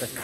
Azteca.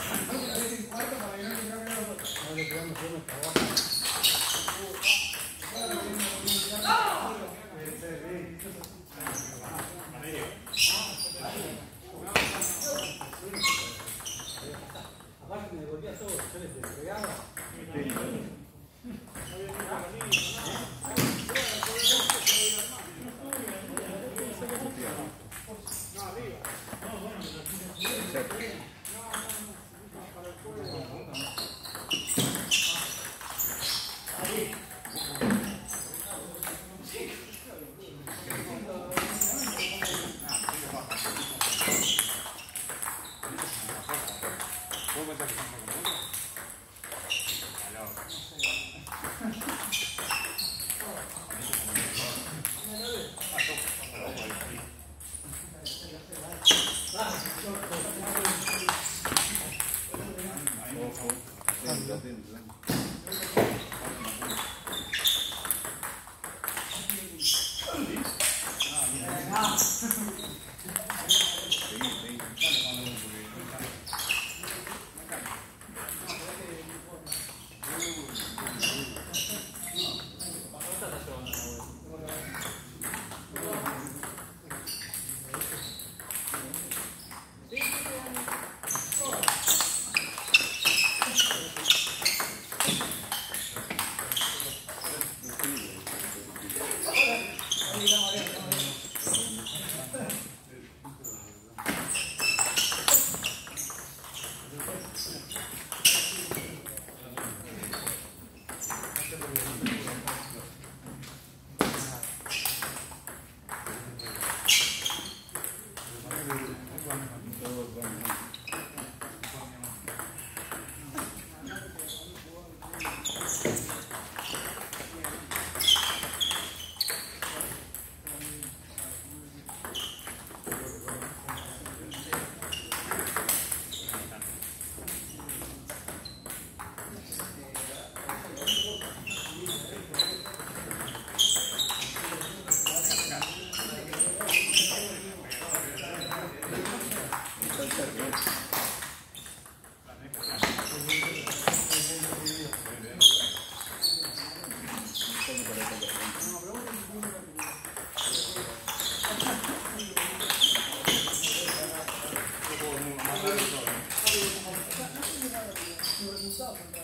있어. 근데.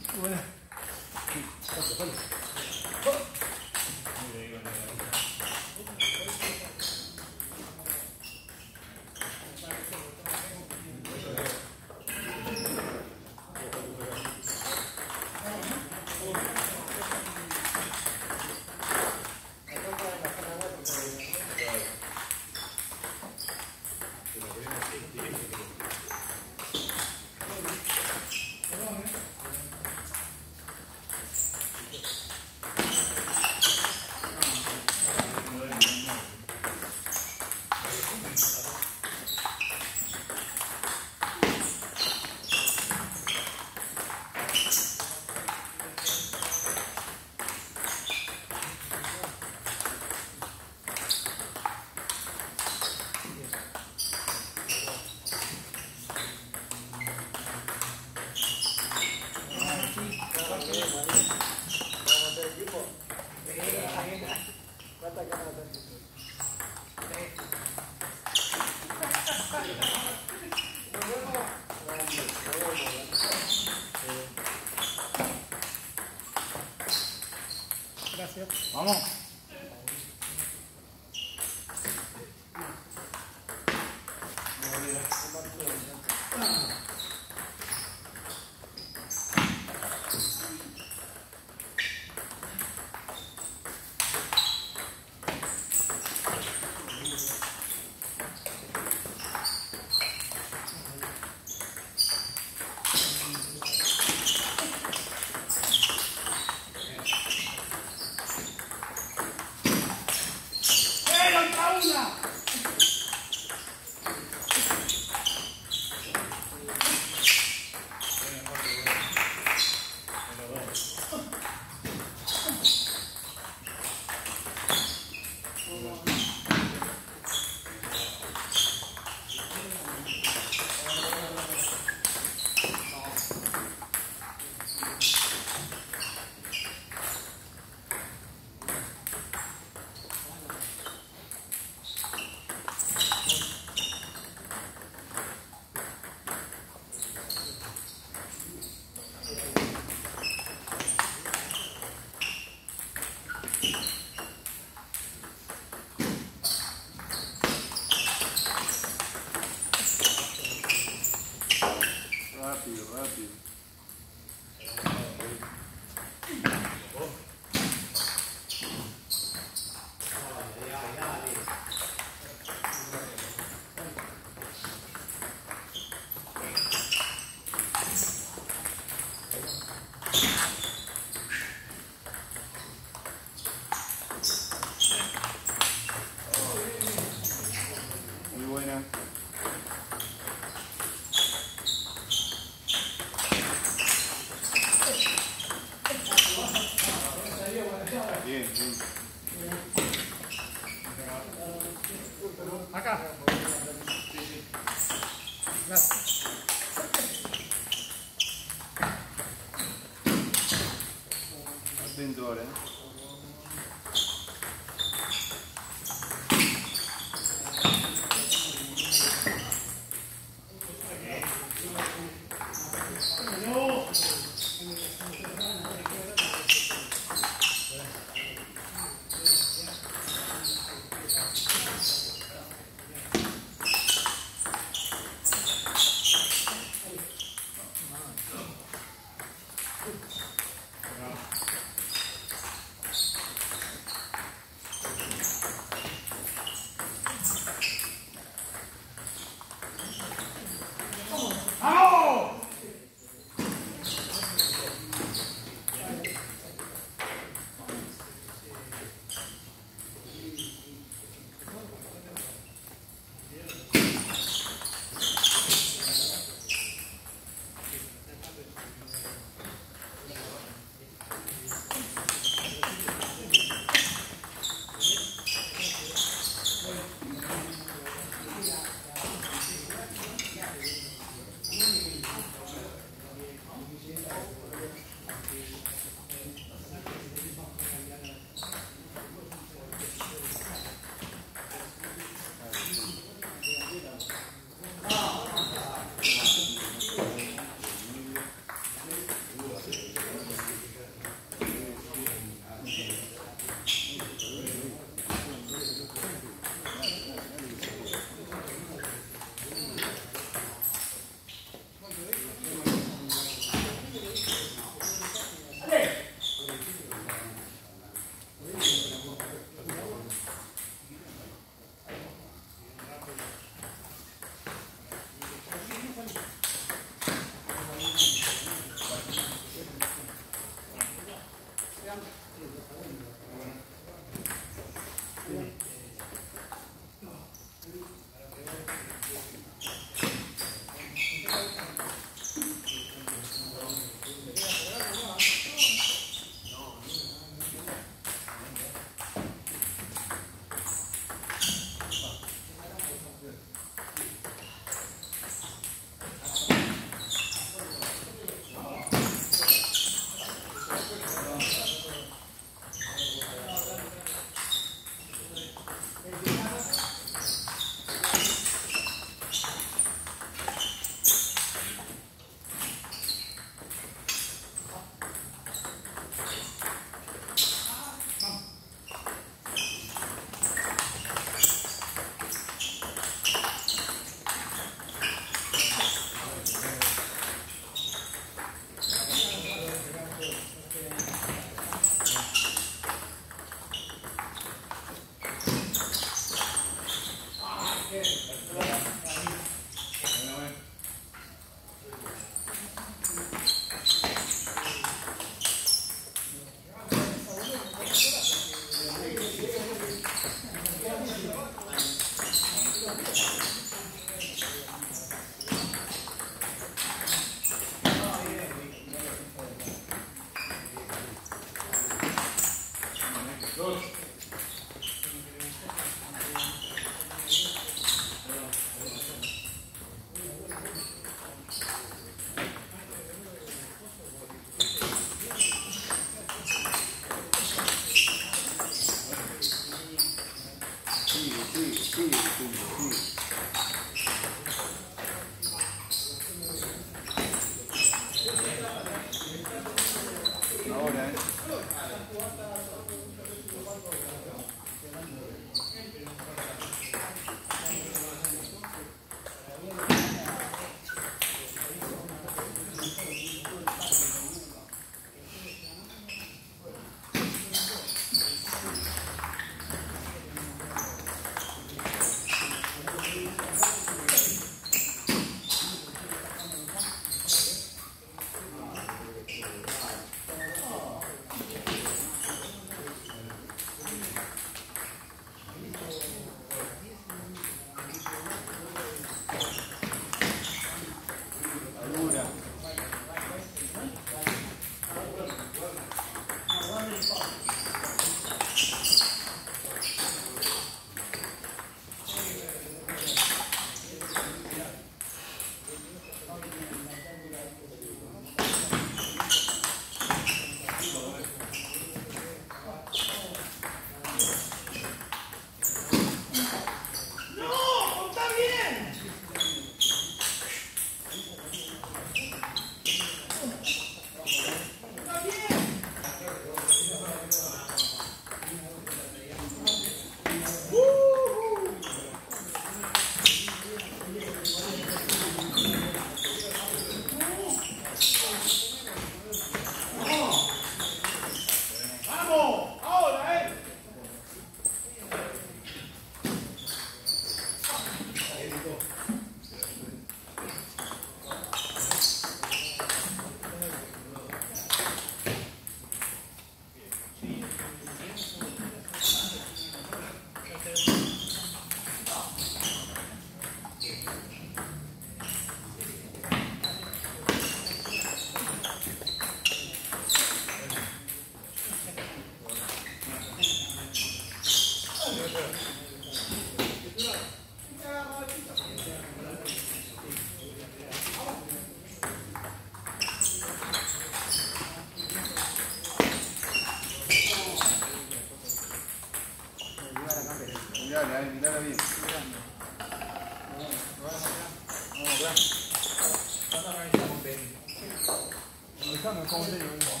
工资也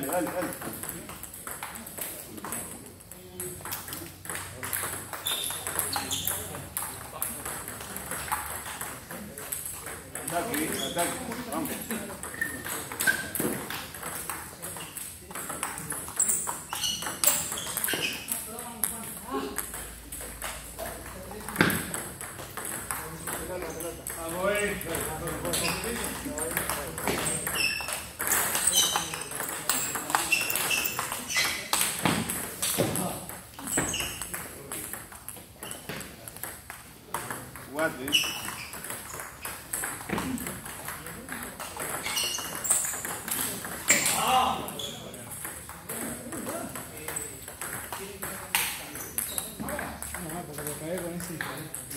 هلا هلا هلا Thank you.